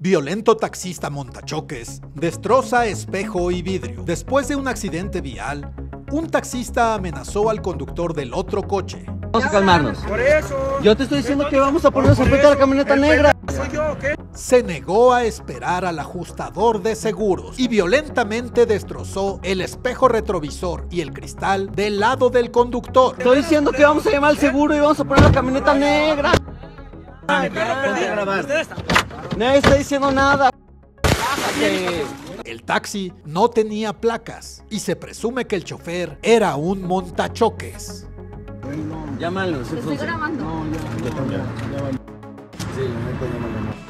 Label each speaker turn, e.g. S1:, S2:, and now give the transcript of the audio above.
S1: Violento taxista montachoques destroza espejo y vidrio. Después de un accidente vial, un taxista amenazó al conductor del otro coche.
S2: Vamos a calmarnos.
S3: Por eso.
S2: Yo te estoy diciendo que vamos a ponernos enfrente a la camioneta negra.
S3: Soy yo, ¿qué?
S1: Se negó a esperar al ajustador de seguros y violentamente destrozó el espejo retrovisor y el cristal del lado del conductor.
S2: Estoy diciendo que vamos a llamar al seguro y vamos a poner la camioneta negra. Nadie está diciendo nada. Bájate.
S1: El taxi no tenía placas y se presume que el chofer era un montachoques.
S2: Llámalos.
S4: Te estoy grabando.
S2: Sí, la neta, llámalo.